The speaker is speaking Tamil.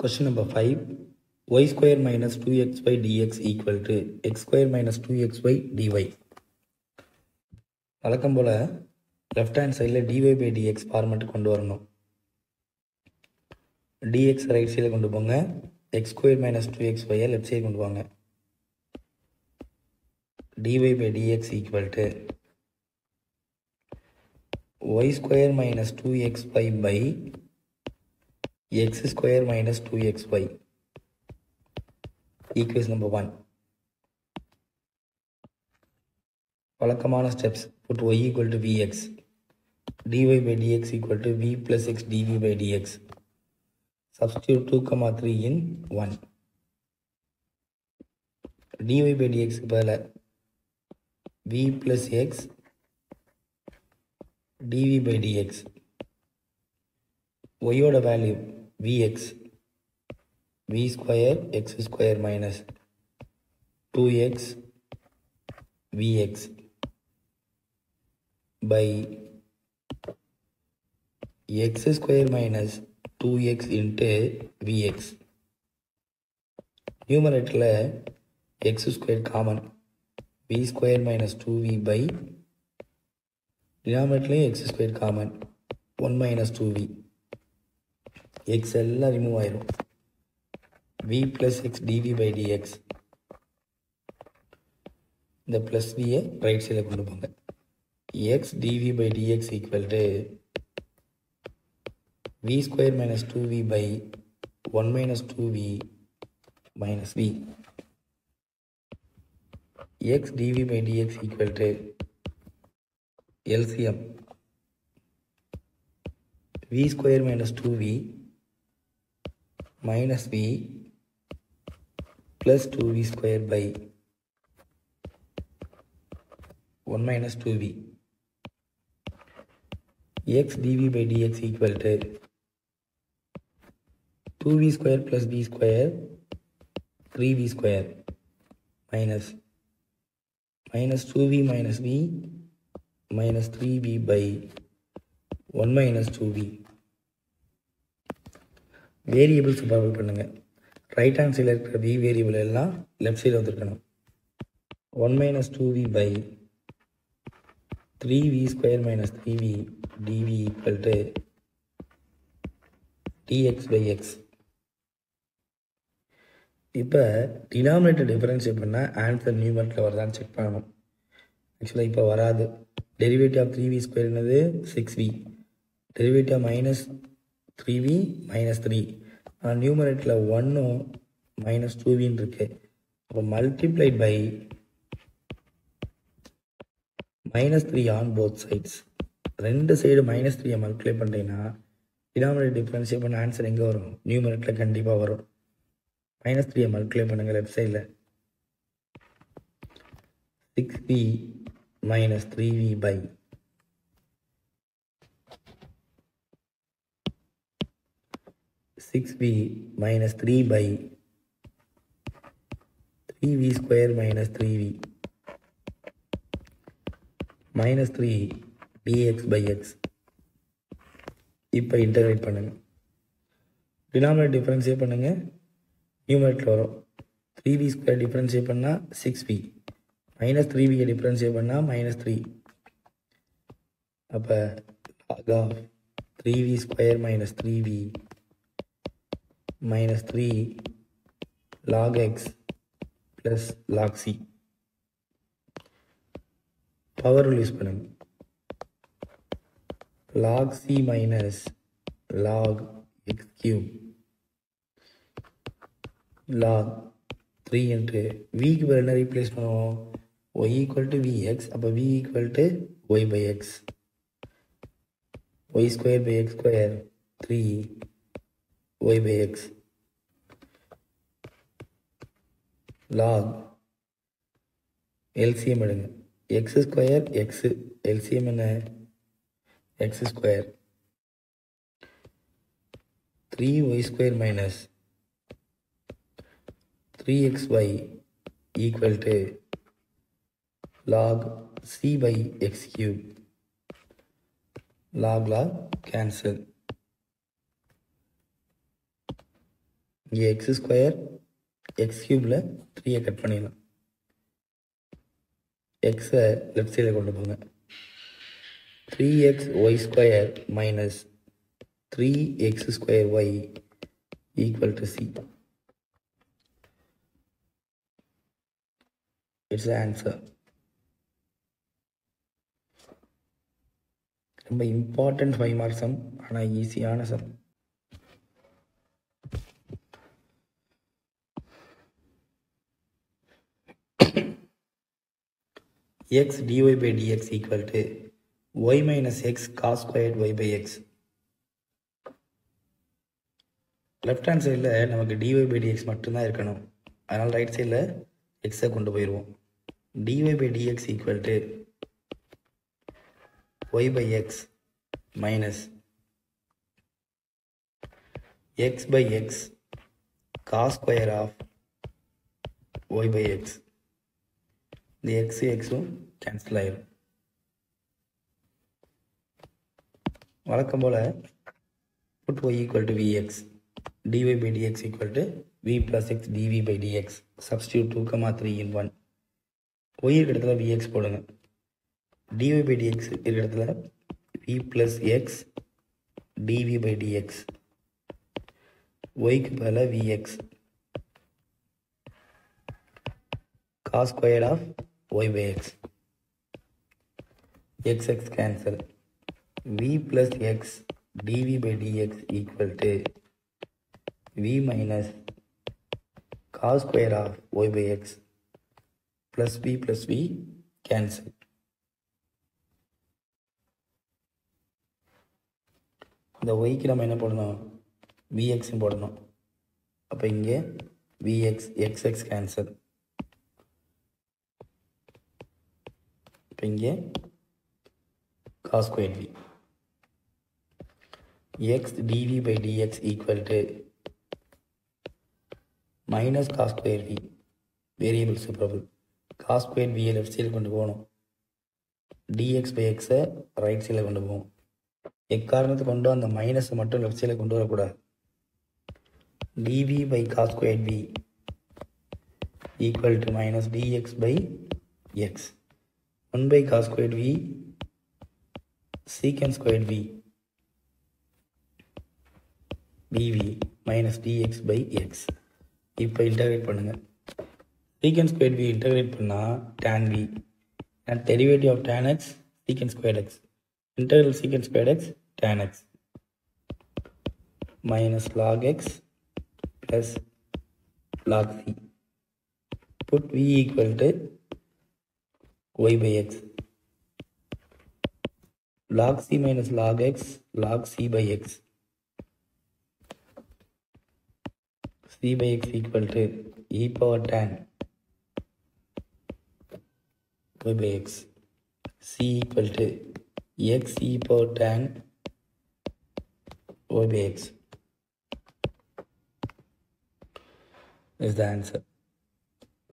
Question number 5. y square minus 2xy dx equal to x square minus 2xy dy. வழக்கம் போல் லெஃப்ட் ஹேண்ட் சைடில் d y by d x format கொண்டு வரணும் டிஎக்ஸ் ரைட் சைடில் கொண்டு போங்க x square minus two x ஒய்யை லெஃப்ட் சைடு கொண்டு வாங்க d y by d x equal to y square minus two x y by X square minus two X Y equation number one வழக்கமான steps put Y equal to V X D Y by D X equal to V plus X D V by D X substitute two comma three in one D Y by டிஎக்ஸ்க்கு பதில் V plus X D V by D X ஒய்யோட value V X V square X square minus two X V X by x square minus 2x into vx நியூமரேட்டரில் X square common V square minus two V by டினாமினேட்லேயும் X square common one minus two V X எல்லாம் ரிமூவ் ஆயிரும் V plus X D V by D X இந்த ப்ளஸ் வியை ரைட் சைடில் கொண்டு போங்க x dv by dx equal to v square minus 2v by 1 minus 2v minus v x dv by dx equal to LCM v square minus 2v minus b plus 2v square by 1 minus 2v x dv by dx equal to 2v square plus b square 3v square minus minus 2v minus b minus 3b by 1 minus 2v variables problem பண்ணுங்கள் ரைட் ஹேண்ட் சைடில் இருக்கிற வி வேரியபிள் எல்லாம் லெஃப்ட் சைடில் வந்துருக்கணும். One minus two v by three v square minus three v d v equal to d x by x இப்போ டினாமினேட்டர் டிஃபரன்ஷியேட் பண்ணால் ஆன்சர் நியூமெரிக்கில் வருதான்னு செக் பண்ணணும். ஆக்சுவலாக இப்போ வராது. Derivative of three v square என்னது? Six v derivative of minus three v minus three ஆனால் நியூமரேட்டில் ஒன்னும் மைனஸ் டூ வின்னு இருக்கு. அப்போ multiplied by minus three on both sides ரெண்டு சைடு மைனஸ் த்ரீயை மல்டிப்ளை பண்ணிட்டீங்கன்னா டினாமினேட் டிஃப்ரென்ஷியேட் பண்ண ஆன்சர் எங்கே வரும்? நியூமரேட்டில் கண்டிப்பாக வரும். மைனஸ் த்ரீயை மல்டிப்ளை பண்ணுங்கள் லெஃப்ட் சைடில் six b minus three v by six b minus three by three v square minus three v minus three d x by x. இப்போ இன்டகிரேட் பண்ணுங்க. டினாமினேட் டிஃபரன்ஷியேட் பண்ணுங்க. நியூமரேட்டில் வரும். த்ரீ வி ஸ்கொயர் டிஃபரன்ஷியேட் பண்ணால் சிக்ஸ் வி மைனஸ் த்ரீ வியை டிஃபரன்ஷியேட் பண்ணால் மைனஸ் த்ரீ அப்போ log of three v square minus three v minus three log X plus log C power rule use பண்ணுங்க log c minus log x cube log 3 into v க்கு பதில் என்ன ரீப்ளேஸ் பண்ணுவோம் y equal to vx அப்போ v equal to y by x y square by x square 3 y by x log LCM எடுங்க x ஸ்கொயர் x LCM என்ன x square 3y square minus 3xy equal to log c by x cube log log cancel இங்கே எக்ஸ் ஸ்கொயர் எக்ஸ் கியூபில் த்ரீயை கட் பண்ணிடலாம். எக்ஸை லெஃப்ட் சைடில் கொண்டு போங்க. Three x y square minus three x square y equal to c it's answer ரொம்ப இம்பார்ட்டன்ட் ஃபைவ் மார்க் சம் ஆனால் ஈஸியான sum. X d y by d x equal to y minus x cos squared y by x left hand சைடில் நமக்கு டிஒய் பை டிஎக்ஸ் மட்டும்தான் இருக்கணும் அதனால் ரைட் சைடில் எக்ஸை கொண்டு போயிடுவோம் d y by d x equal to y by x minus x by x cos square of y by x இந்த எக்ஸு எக்ஸும் கேன்சல் ஆயிரும். வழக்கம் போல் put y equal to v x d y by d x equal to v plus x d v by d x substitute two comma three in one y இருக்கிற இடத்துல விஎக்ஸ் போடுங்க. D y by d x இருக்கிற இடத்துல v plus x d v by d x ஒய்க்கு பதிலாக v x cos squared of y by x. x x cancel. v plus x dv by dx equal to v minus cos square of y by x plus v plus v cancel. இந்த ஒய்க்கு நம்ம என்ன போடணும் vx போடணும் அப்போ இங்கே vx xx கேன்சல் இப்போ இங்கே cos square v x d v by d x equal to minus cos square v variable separable cos square வியை left சைடில் கொண்டு போகணும் டிஎக்ஸ் பை எக்ஸை ரைட் சைடில் கொண்டு போகணும் எக்காரணத்தை கொண்டு அந்த மைனஸை மட்டும் லெஃப்ட் சைடில் கொண்டு வரக்கூடாது d v by cos square v equal to minus d x by x 1 by cos squared v secant squared v dv minus dx by x இப்போ இன்டகிரேட் பண்ணுங்க secant squared v இன்டகிரேட் பண்ணால் tan v and derivative of tan x secant squared x integral secant squared x tan x minus log x plus log c put v equal to y by x. Log c minus log x log c by x. C by x equal to e power tan y by x. C equal to x e power tan y by x. Is the answer